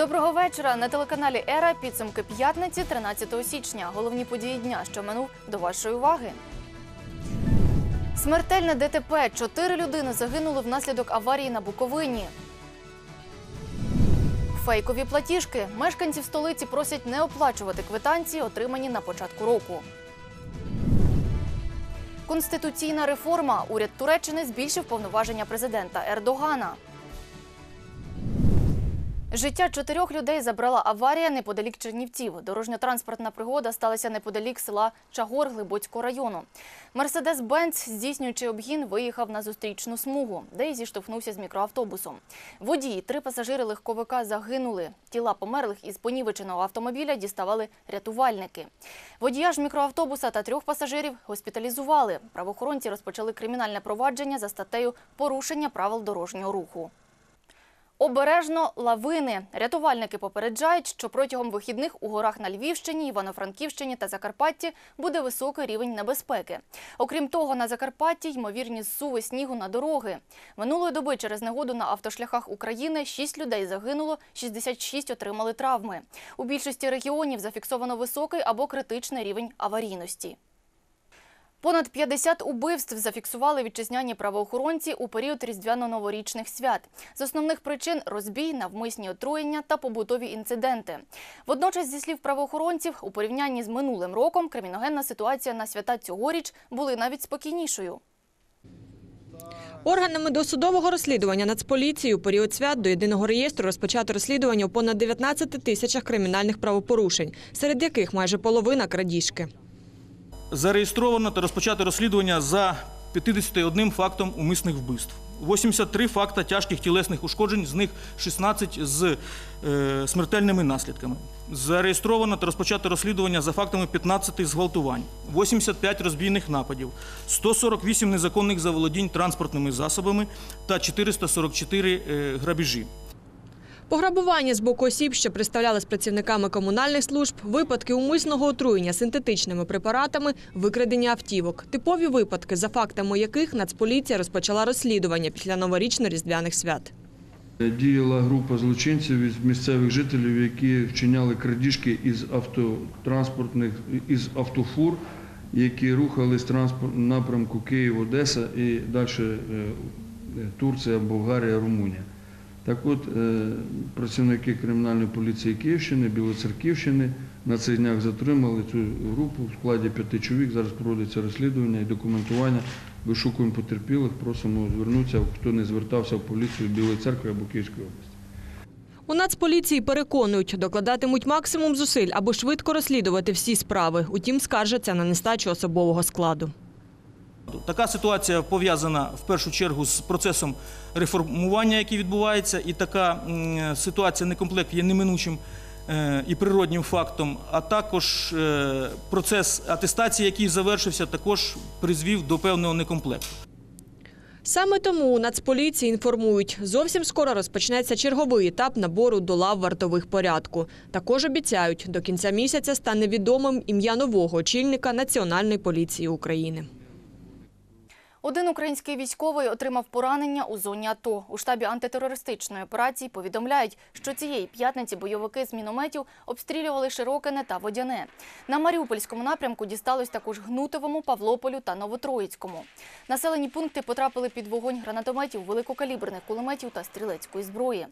Доброго вечора на телеканалі Ера. Підсумки п'ятниці, 13 січня. Головні події дня, що минув до вашої уваги. Смертельне ДТП. Чотири людини загинули внаслідок аварії на Буковині. Фейкові платіжки. Мешканців столиці просять не оплачувати квитанції, отримані на початку року. Конституційна реформа. Уряд Туреччини збільшив повноваження президента Ердогана. Життя чотирьох людей забрала аварія неподалік Чернівців. Дорожньо-транспортна пригода сталася неподалік села Чагор Глибоцького району. Мерседес Бенц, здійснюючи обгін, виїхав на зустрічну смугу, де й зіштовхнувся з мікроавтобусом. Водії, три пасажири легковика загинули. Тіла померлих із понівеченого автомобіля діставали рятувальники. Водія ж мікроавтобуса та трьох пасажирів госпіталізували. Правоохоронці розпочали кримінальне провадження за статтею порушення правил дорожнього руху. Обережно лавини. Рятувальники попереджають, що протягом вихідних у горах на Львівщині, Івано-Франківщині та Закарпатті буде високий рівень небезпеки. Окрім того, на Закарпатті ймовірні зсуви снігу на дороги. Минулої доби через негоду на автошляхах України 6 людей загинуло, 66 отримали травми. У більшості регіонів зафіксовано високий або критичний рівень аварійності. Понад 50 убивств зафіксували вітчизняні правоохоронці у період різдвяно-новорічних свят. З основних причин – розбій, навмисні отруєння та побутові інциденти. Водночас, зі слів правоохоронців, у порівнянні з минулим роком криміногенна ситуація на свята цьогоріч були навіть спокійнішою. Органами досудового розслідування Нацполіції у період свят до єдиного реєстру розпочато розслідування у понад 19 тисячах кримінальних правопорушень, серед яких майже половина крадіжки. Зареєстровано та розпочато розслідування за 51 фактом умисних вбивств. 83 факта тяжких тілесних ушкоджень, з них 16 з е, смертельними наслідками. Зареєстровано та розпочато розслідування за фактами 15 зґвалтувань, 85 розбійних нападів, 148 незаконних заволодінь транспортними засобами та 444 е, грабежі. Пограбування з боку осіб, що представляли з працівниками комунальних служб, випадки умисного отруєння синтетичними препаратами, викрадення автівок. Типові випадки, за фактами яких Нацполіція розпочала розслідування після новорічно-різдвяних свят. Діяла група злочинців із місцевих жителів, які вчиняли крадіжки із автотранспортних із автофур, які рухались транспорт напрямку Київ-Одеса і далі е, Турція, Болгарія, Румунія. Так от, е, працівники кримінальної поліції Київщини, Білоцерківщини на цих днях затримали цю групу в складі п'яти чоловік. Зараз проводиться розслідування і документування. Вишукуємо потерпілих, просимо звернутися, хто не звертався в поліцію Білої церкви або Київської області. У Нацполіції переконують, докладатимуть максимум зусиль, аби швидко розслідувати всі справи. Утім, скаржаться на нестачу особового складу. Така ситуація пов'язана в першу чергу з процесом реформування, який відбувається, і така ситуація некомплект є неминучим е, і природнім фактом, а також е, процес атестації, який завершився, також призвів до певного некомплекту. Саме тому Нацполіції інформують, зовсім скоро розпочнеться черговий етап набору до лав вартових порядку. Також обіцяють, до кінця місяця стане відомим ім'я нового очільника Національної поліції України. Один український військовий отримав поранення у зоні АТО. У штабі антитерористичної операції повідомляють, що цієї п'ятниці бойовики з мінометів обстрілювали Широкине та Водяне. На Маріупольському напрямку дісталось також Гнутовому, Павлополю та Новотроїцькому. Населені пункти потрапили під вогонь гранатометів, великокаліберних кулеметів та стрілецької зброї.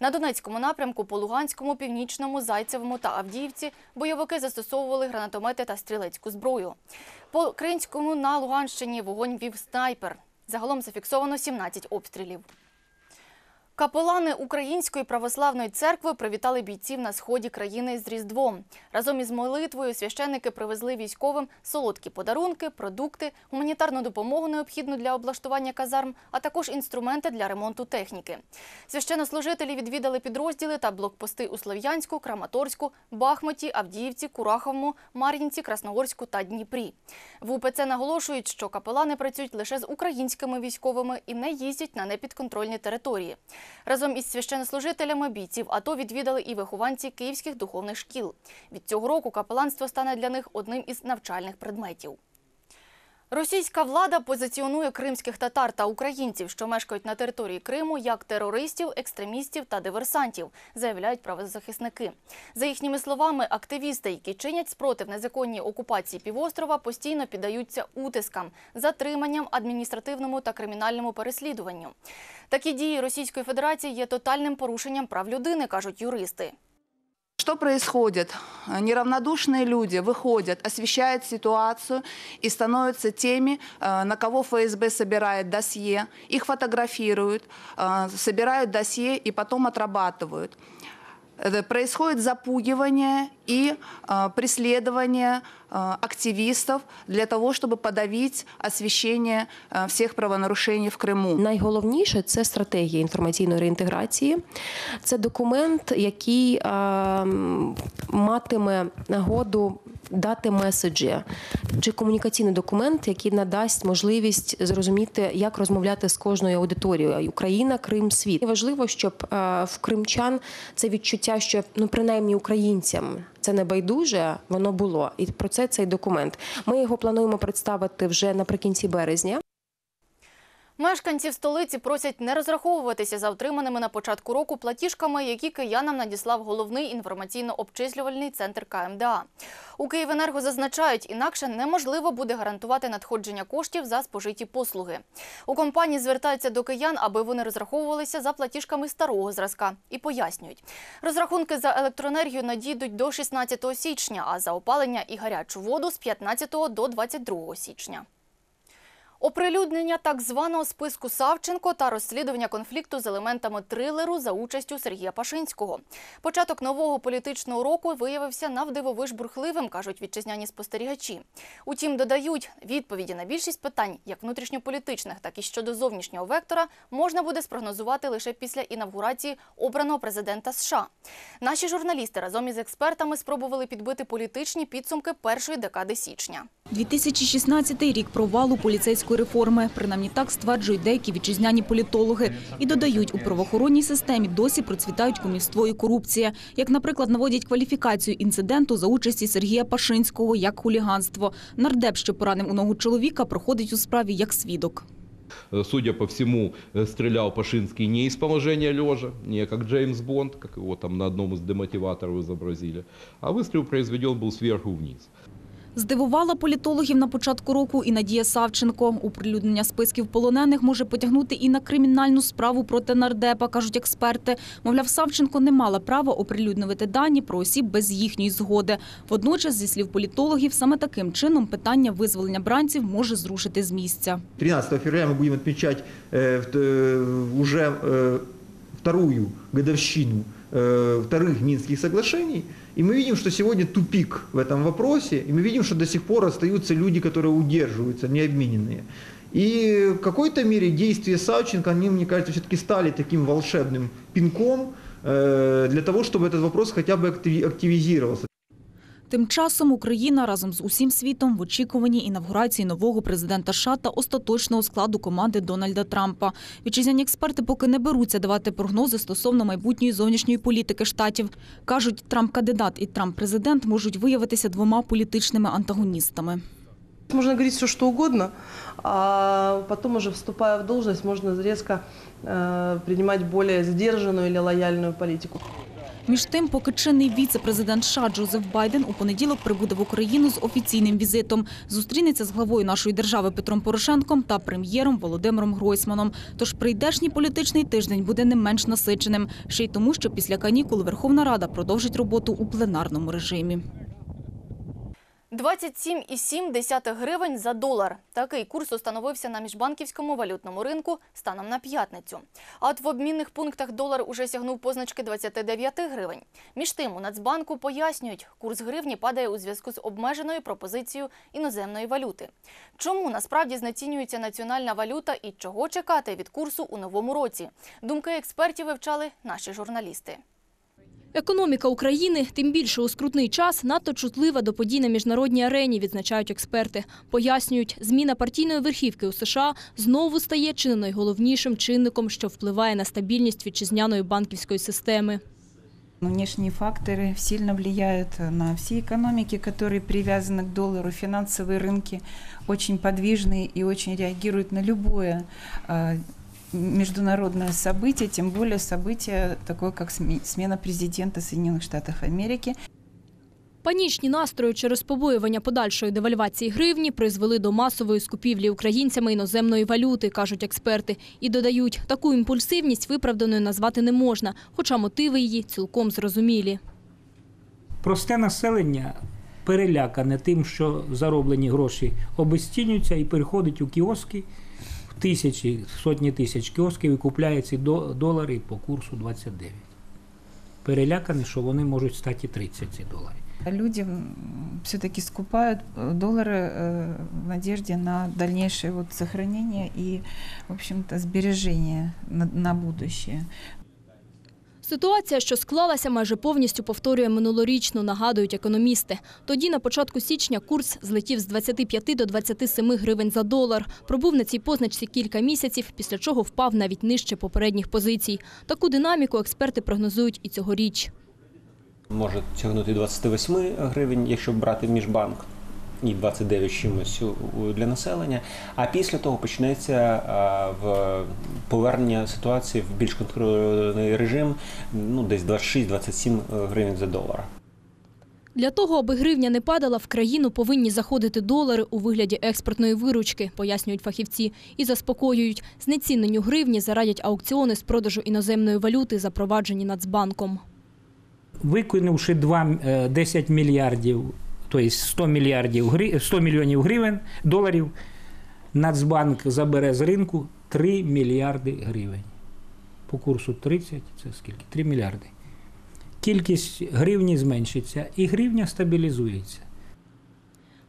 На Донецькому напрямку по Луганському, Північному, Зайцевому та Авдіївці бойовики застосовували гранатомети та стрілецьку зброю. По Кринському на Луганщині вогонь вів снайпер. Загалом зафіксовано 17 обстрілів. Капелани Української православної церкви привітали бійців на сході країни з Різдвом. Разом із молитвою священники привезли військовим солодкі подарунки, продукти, гуманітарну допомогу необхідну для облаштування казарм, а також інструменти для ремонту техніки. Священнослужителі відвідали підрозділи та блокпости у Слов'янську, Краматорську, Бахмуті, Авдіївці, Кураховому, Мар'їнці, Красногорську та Дніпрі. В УПЦ наголошують, що капелани працюють лише з українськими військовими і не їздять на непідконтрольні території. Разом із священнослужителями бійців АТО відвідали і вихованці київських духовних шкіл. Від цього року капеланство стане для них одним із навчальних предметів. Російська влада позиціонує кримських татар та українців, що мешкають на території Криму, як терористів, екстремістів та диверсантів, заявляють правозахисники. За їхніми словами, активісти, які чинять спротив незаконній окупації півострова, постійно піддаються утискам, затриманням, адміністративному та кримінальному переслідуванню. Такі дії Російської Федерації є тотальним порушенням прав людини, кажуть юристи. Что происходит? Неравнодушные люди выходят, освещают ситуацию и становятся теми, э, на кого ФСБ собирает досье, их фотографируют, э, собирают досье и потом отрабатывают. Это Происходит запугивание и э, преследование э, активистов для того, чтобы подавить освещение э, всех правонарушений в Крыму. Найголовніше це стратегія інформаційної реінтеграції. Це документ, який е, м, матиме нагоду дати меседжі, чи комунікаційний документ, який надасть можливість зрозуміти, як розмовляти з кожною аудиторією Україна, Крим, світ. І важливо, щоб е, в кримчан це відчуття, що ну принаймні українцям. Це не байдуже, воно було, і про це цей документ. Ми його плануємо представити вже наприкінці березня. Мешканців столиці просять не розраховуватися за отриманими на початку року платіжками, які киянам надіслав головний інформаційно-обчислювальний центр КМДА. У Київенерго зазначають, інакше неможливо буде гарантувати надходження коштів за спожиті послуги. У компанії звертаються до киян, аби вони розраховувалися за платіжками старого зразка і пояснюють. Розрахунки за електроенергію надійдуть до 16 січня, а за опалення і гарячу воду з 15 до 22 січня. Оприлюднення так званого списку Савченко та розслідування конфлікту з елементами трилеру за участю Сергія Пашинського. Початок нового політичного року виявився навдивовиж бурхливим, кажуть вітчизняні спостерігачі. Утім, додають, відповіді на більшість питань, як внутрішньополітичних, так і щодо зовнішнього вектора, можна буде спрогнозувати лише після інавгурації обраного президента США. Наші журналісти разом із експертами спробували підбити політичні підсумки першої декади січня. 2016 рік провалу поліцейської реформи. Принаймні так стверджують деякі вітчизняні політологи. І додають, у правоохоронній системі досі процвітають кумівство і корупція. Як, наприклад, наводять кваліфікацію інциденту за участі Сергія Пашинського як хуліганство. Нардеп, що поранив у ногу чоловіка, проходить у справі як свідок. Э, Судя по всему, э, стрелял Пашинский не из положения лежа, не как Джеймс Бонд, как его там на одном из демотиваторов изобразили, а выстрел произведен был сверху вниз. Здивувала політологів на початку року і Надія Савченко. Оприлюднення списків полонених може потягнути і на кримінальну справу проти нардепа, кажуть експерти. Мовляв, Савченко не мала права оприлюднювати дані про осіб без їхньої згоди. Водночас, зі слів політологів, саме таким чином питання визволення бранців може зрушити з місця. 13 февраля мы будем отмечать э, в- э, уже э, вторую годовщину э, вторых Минских соглашений. И мы видим, что сегодня тупик в этом вопросе, и мы видим, что до сих пор остаются люди, которые удерживаются, необмененные. И в какой-то мере действия Савченко, они, мне кажется, все-таки стали таким волшебным пинком э, для того, чтобы этот вопрос хотя бы активи- активизировался. Тим часом Україна разом з усім світом в очікуванні інавгурації нового президента США та остаточного складу команди Дональда Трампа. Вітчизняні експерти поки не беруться давати прогнози стосовно майбутньої зовнішньої політики штатів. кажуть, Трамп-кандидат і Трамп-президент можуть виявитися двома політичними антагоністами. Можно говорить все, что угодно, а потом уже вступая в должность, можно резко э, принимать более сдержанную или политику. Між тим, поки чинний віце-президент США Джозеф Байден у понеділок прибуде в Україну з офіційним візитом. Зустрінеться з главою нашої держави Петром Порошенком та прем'єром Володимиром Гройсманом. Тож прийдешній політичний тиждень буде не менш насиченим. Ще й тому, що після канікул Верховна Рада продовжить роботу у пленарному режимі. 27,7 гривень за долар. Такий курс установився на міжбанківському валютному ринку станом на п'ятницю. А от в обмінних пунктах долар уже сягнув позначки 29 гривень. Між тим, у Нацбанку пояснюють, курс гривні падає у зв'язку з обмеженою пропозицією іноземної валюти. Чому насправді знецінюється національна валюта і чого чекати від курсу у новому році? Думки експертів вивчали наші журналісти. Економіка України, тим більше у скрутний час, надто чутлива до подій на міжнародній арені, відзначають експерти. Пояснюють, зміна партійної верхівки у США знову стає чи не найголовнішим чинником, що впливає на стабільність вітчизняної банківської системи. Внешние факторы сильно влияют на все экономики, которые привязаны к доллару. Финансовые рынки очень подвижные и очень реагируют на любое э, международное событие, тем более событие такое, как сме- смена президента Соединенных Штатов Америки. Панічні настрої через побоювання подальшої девальвації гривні призвели до масової скупівлі українцями іноземної валюти, кажуть експерти. І додають, таку імпульсивність виправданою назвати не можна, хоча мотиви її цілком зрозумілі. Просте населення перелякане тим, що зароблені гроші обезцінюються і переходить у кіоски в тисячі, сотні тисяч кіосків і купляє ці до- долари по курсу 29. Перелякані, що вони можуть стати 30 ці долари. Люди все-таки скупают э, доллары э, в надежде на дальнейшее вот сохранение и, в общем-то, сбережение на, на будущее. Ситуація, що склалася, майже повністю повторює минулорічну, нагадують економісти. Тоді, на початку січня, курс злетів з 25 до 27 гривень за долар. Пробув на цій позначці кілька місяців, після чого впав навіть нижче попередніх позицій. Таку динаміку експерти прогнозують і цьогоріч. може тягнути 28 гривень, якщо брати міжбанк, і 29 чимось для населення. А після того почнеться в повернення ситуації в більш контрольований режим, ну десь 26-27 гривень за долар. Для того, аби гривня не падала, в країну повинні заходити долари у вигляді експортної виручки, пояснюють фахівці. І заспокоюють, знеціненню гривні зарадять аукціони з продажу іноземної валюти, запроваджені Нацбанком. Викинувши 2, е, 10 мільярдів, тобто 100 мільярдів гри- 100 мільйонів гривень, доларів, Нацбанк забере з ринку 3 мільярди гривень. По курсу 30 це скільки? 3 мільярди. Кількість гривні зменшиться і гривня стабілізується.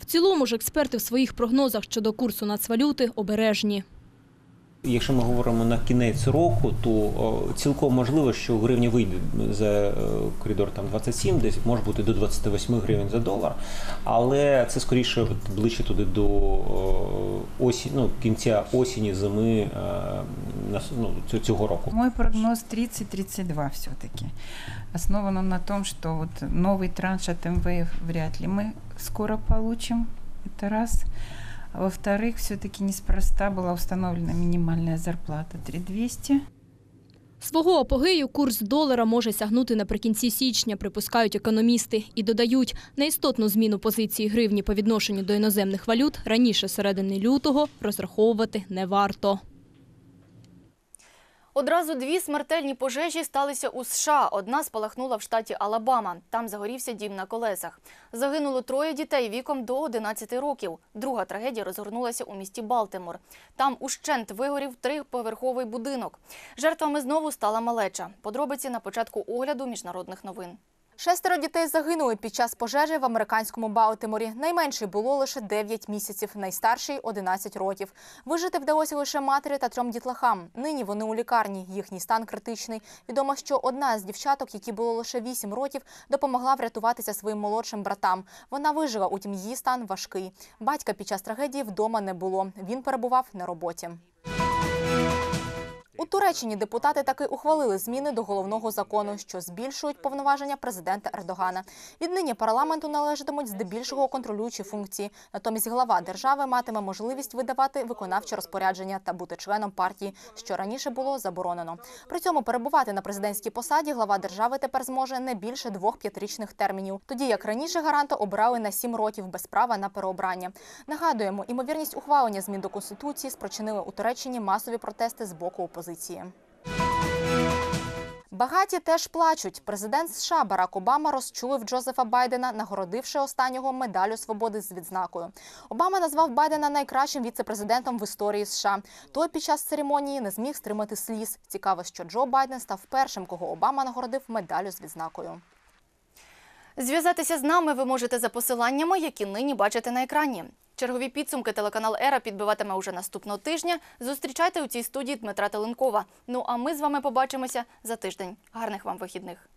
В цілому ж експерти в своїх прогнозах щодо курсу нацвалюти обережні. Якщо ми говоримо на кінець року, то о, цілком можливо, що гривня вийде за е, коридор там 27, десь може бути до 28 гривень за долар, але це скоріше от, ближче туди до о, осі, ну, кінця осені, зими е, нас- ну, цю- цього року. Мой прогноз 30-32 все-таки. Основан он на том, что вот новый транш от МВФ вряд ли мы скоро получим. Это раз. Во-вторых, все-таки неспроста была установлена минимальная зарплата 3200. Свого апогею курс долара може сягнути наприкінці січня, припускають економісти. І додають, на істотну зміну позиції гривні по відношенню до іноземних валют раніше середини лютого розраховувати не варто. Одразу дві смертельні пожежі сталися у США. Одна спалахнула в штаті Алабама. Там загорівся дім на колесах. Загинуло троє дітей віком до 11 років. Друга трагедія розгорнулася у місті Балтимор. Там ущент вигорів триповерховий будинок. Жертвами знову стала малеча. Подробиці на початку огляду міжнародних новин. Шестеро дітей загинули під час пожежі в американському Балтиморі. Найменший було лише 9 місяців, найстарший – 11 років. Вижити вдалося лише матері та трьом дітлахам. Нині вони у лікарні. Їхній стан критичний. Відомо, що одна з дівчаток, які було лише 8 років, допомогла врятуватися своїм молодшим братам. Вона вижила, утім її стан важкий. Батька під час трагедії вдома не було. Він перебував на роботі. У Туреччині депутати таки ухвалили зміни до головного закону, що збільшують повноваження президента Ердогана. Віднині парламенту належатимуть здебільшого контролюючі функції. Натомість глава держави матиме можливість видавати виконавчі розпорядження та бути членом партії, що раніше було заборонено. При цьому перебувати на президентській посаді глава держави тепер зможе не більше двох п'ятирічних термінів. Тоді як раніше гаранта обирали на сім років без права на переобрання. Нагадуємо, імовірність ухвалення змін до конституції спричинили у Туреччині масові протести з боку опозиції. Багаті теж плачуть. Президент США Барак Обама розчулив Джозефа Байдена, нагородивши останнього медалю свободи з відзнакою. Обама назвав Байдена найкращим віце-президентом в історії США. Той під час церемонії не зміг стримати сліз. Цікаво, що Джо Байден став першим, кого Обама нагородив медалю з відзнакою. Зв'язатися з нами ви можете за посиланнями, які нині бачите на екрані. Чергові підсумки телеканал Ера підбиватиме уже наступного тижня. Зустрічайте у цій студії Дмитра Теленкова. Ну а ми з вами побачимося за тиждень. Гарних вам вихідних.